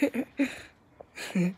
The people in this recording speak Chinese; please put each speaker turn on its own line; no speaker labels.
嘿嘿嘿